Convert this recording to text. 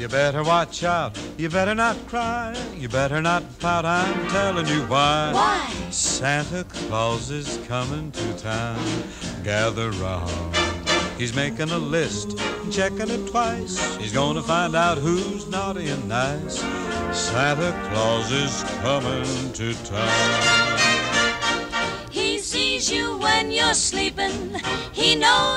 You better watch out. You better not cry. You better not pout. I'm telling you why. Why? Santa Claus is coming to town. Gather round. He's making a list, checking it twice. He's gonna find out who's naughty and nice. Santa Claus is coming to town. He sees you when you're sleeping. He knows.